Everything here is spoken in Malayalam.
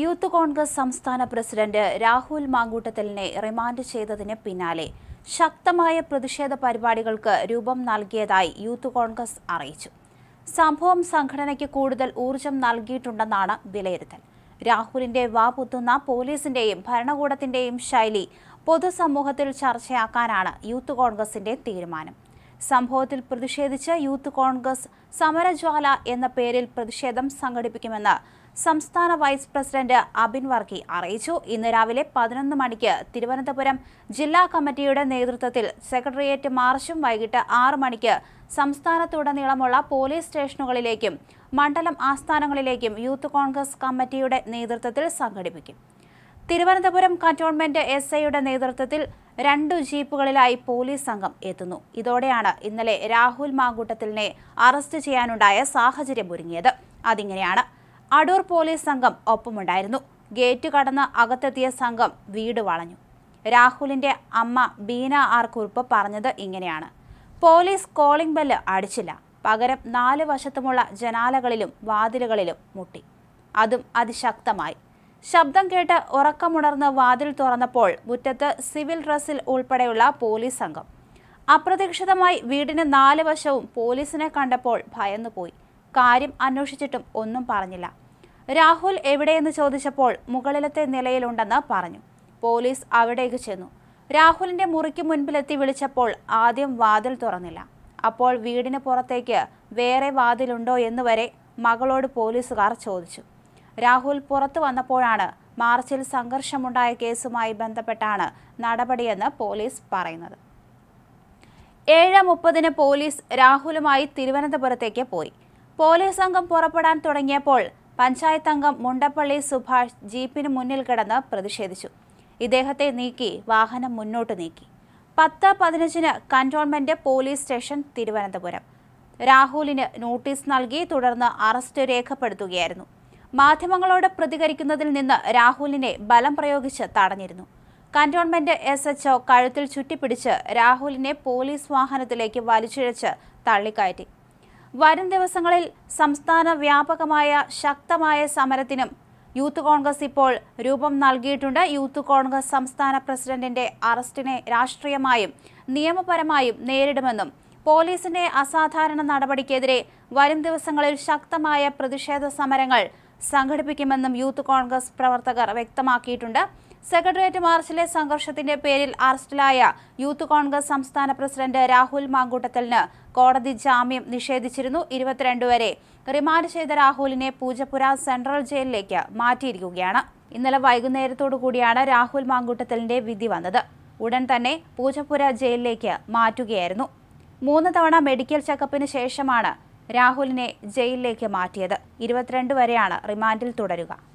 യൂത്ത് കോൺഗ്രസ് സംസ്ഥാന പ്രസിഡന്റ് രാഹുൽ മാങ്കൂട്ടത്തലിനെ റിമാൻഡ് ചെയ്തതിന് പിന്നാലെ ശക്തമായ പ്രതിഷേധ പരിപാടികൾക്ക് രൂപം നൽകിയതായി യൂത്ത് കോൺഗ്രസ് അറിയിച്ചു. സംഭവം സംഘടനയ്ക്ക് കൂടുതൽ ഊർജം നൽകിയിട്ടുണ്ടെന്നാണ് വിലയിരുത്തൽ. രാഹുലിന്റെ വാപുത്തുന്ന പോലീസിന്റെയും ഭരണകൂടത്തിന്റെയും ശൈലി പൊതുസമൂഹത്തിൽ ചർച്ചയാക്കാനാണ് യൂത്ത് കോൺഗ്രസിന്റെ തീരുമാനം. സംഭവത്തിൽ പ്രതിഷേധിച്ച് യൂത്ത് കോൺഗ്രസ് സമരജ്വാല എന്ന പേരിൽ പ്രതിഷേധം സംഘടിപ്പിക്കുമെന്ന് സംസ്ഥാന വൈസ് പ്രസിഡന്റ് അബിൻ വർക്കി അറിയിച്ചു. ഇന്ന് രാവിലെ പതിനൊന്ന് മണിക്ക് തിരുവനന്തപുരം ജില്ലാ കമ്മിറ്റിയുടെ നേതൃത്വത്തിൽ സെക്രട്ടേറിയറ്റ് മാർച്ചും വൈകിട്ട് ആറ് മണിക്ക് സംസ്ഥാനത്തുടനീളമുള്ള പോലീസ് സ്റ്റേഷനുകളിലേക്കും മണ്ഡലം ആസ്ഥാനങ്ങളിലേക്കും യൂത്ത് കോൺഗ്രസ് കമ്മിറ്റിയുടെ നേതൃത്വത്തിൽ സംഘടിപ്പിക്കും. തിരുവനന്തപുരം കന്റോൺമെന്റ് എസ് ഐയുടെ നേതൃത്വത്തിൽ രണ്ടു ജീപ്പുകളിലായി പോലീസ് സംഘം എത്തുന്നു. ഇതോടെയാണ് ഇന്നലെ രാഹുൽ മാങ്കൂട്ടത്തിലിനെ അറസ്റ്റ് ചെയ്യാനുണ്ടായ സാഹചര്യം ഒരുങ്ങിയത്. അതിങ്ങനെയാണ് അടൂർ പോലീസ് സംഘം ഒപ്പമുണ്ടായിരുന്നു. ഗേറ്റ് കടന്ന് അകത്തെത്തിയ സംഘം വീട് വളഞ്ഞു. രാഹുലിന്റെ അമ്മ ബീന ആർ കുറുപ്പ് പറഞ്ഞത് ഇങ്ങനെയാണ്. പോലീസ് കോളിംഗ് ബെല്ല് അടിച്ചില്ല. പകരം നാല് വശത്തുമുള്ള ജനാലകളിലും വാതിലുകളിലും മുട്ടി. അതും അതിശക്തമായി. ശബ്ദം കേട്ട് ഉറക്കമുണർന്ന് വാതിൽ തുറന്നപ്പോൾ മുറ്റത്ത് സിവിൽ ഡ്രസ്സിൽ ഉൾപ്പെടെയുള്ള പോലീസ് സംഘം. അപ്രതീക്ഷിതമായി വീടിന് നാല് വശവും പോലീസിനെ കണ്ടപ്പോൾ ഭയന്നുപോയി. കാര്യം അന്വേഷിച്ചിട്ടും ഒന്നും പറഞ്ഞില്ല. രാഹുൽ എവിടെയെന്ന് ചോദിച്ചപ്പോൾ മുകളിലത്തെ നിലയിലുണ്ടെന്ന് പറഞ്ഞു. പോലീസ് അവിടേക്ക് ചെന്നു. രാഹുലിന്റെ മുറിക്ക് മുൻപിലെത്തി വിളിച്ചപ്പോൾ ആദ്യം വാതിൽ തുറന്നില്ല. അപ്പോൾ വീടിന് പുറത്തേക്ക് വേറെ വാതിലുണ്ടോ എന്നുവരെ മകളോട് പോലീസുകാർ ചോദിച്ചു. രാഹുൽ പുറത്തു വന്നപ്പോഴാണ് മാർച്ചിൽ സംഘർഷമുണ്ടായ കേസുമായി ബന്ധപ്പെട്ടാണ് നടപടിയെന്ന് പോലീസ് പറയുന്നത്. ഏഴ് മുപ്പതിന് പോലീസ് രാഹുലുമായി തിരുവനന്തപുരത്തേക്ക് പോയി. പോലീസ് സംഘം പുറപ്പെടാൻ തുടങ്ങിയപ്പോൾ പഞ്ചായത്ത് അംഗം മുണ്ടപ്പള്ളി സുഭാഷ് ജീപ്പിന് മുന്നിൽ കിടന്ന് പ്രതിഷേധിച്ചു. ഇദ്ദേഹത്തെ നീക്കി വാഹനം മുന്നോട്ട് നീക്കി. പത്ത് പതിനഞ്ചിന് കന്റോൺമെന്റ് പോലീസ് സ്റ്റേഷൻ തിരുവനന്തപുരം. രാഹുലിന് നോട്ടീസ് നൽകി തുടർന്ന് അറസ്റ്റ് രേഖപ്പെടുത്തുകയായിരുന്നു. മാധ്യമങ്ങളോട് പ്രതികരിക്കുന്നതിൽ നിന്ന് രാഹുലിനെ ബലം പ്രയോഗിച്ച് തടഞ്ഞിരുന്നു. കന്റോൺമെന്റ് എസ് എച്ച്ഒ കഴുത്തിൽ ചുറ്റിപ്പിടിച്ച് രാഹുലിനെ പോലീസ് വാഹനത്തിലേക്ക് വലിച്ചിഴച്ച് തള്ളിക്കയറ്റി. വരും ദിവസങ്ങളിൽ സംസ്ഥാന വ്യാപകമായ ശക്തമായ സമരത്തിനും യൂത്ത് കോൺഗ്രസ് ഇപ്പോൾ രൂപം നൽകിയിട്ടുണ്ട്. യൂത്ത് കോൺഗ്രസ് സംസ്ഥാന പ്രസിഡന്റിന്റെ അറസ്റ്റിനെ രാഷ്ട്രീയമായും നിയമപരമായും നേരിടുമെന്നും പോലീസിന്റെ അസാധാരണ നടപടിക്കെതിരെ വരും ദിവസങ്ങളിൽ ശക്തമായ പ്രതിഷേധ സമരങ്ങൾ സംഘടിപ്പിക്കുമെന്നും യൂത്ത് കോൺഗ്രസ് പ്രവർത്തകർ വ്യക്തമാക്കിയിട്ടുണ്ട്. സെക്രട്ടേറിയറ്റ് മാർച്ചിലെ സംഘർഷത്തിന്റെ പേരിൽ അറസ്റ്റിലായ യൂത്ത് കോൺഗ്രസ് സംസ്ഥാന പ്രസിഡന്റ് രാഹുൽ മാങ്കൂട്ടത്തലിന് കോടതി ജാമ്യം നിഷേധിച്ചിരുന്നു. ഇരുപത്തിരണ്ട് വരെ റിമാൻഡ് ചെയ്ത രാഹുലിനെ പൂജപ്പുര സെൻട്രൽ ജയിലിലേക്ക് മാറ്റിയിരിക്കുകയാണ്. ഇന്നലെ വൈകുന്നേരത്തോടു കൂടിയാണ് രാഹുൽ മാങ്കൂട്ടത്തലിന്റെ വിധി വന്നത്. ഉടൻ തന്നെ പൂജപ്പുര ജയിലിലേക്ക് മാറ്റുകയായിരുന്നു. മൂന്ന് തവണ മെഡിക്കൽ ചെക്കപ്പിന് ശേഷമാണ് രാഹുലിനെ ജയിലിലേക്ക് മാറ്റിയത്. ഇരുപത്തിരണ്ട് വരെയാണ് റിമാൻഡിൽ തുടരുക.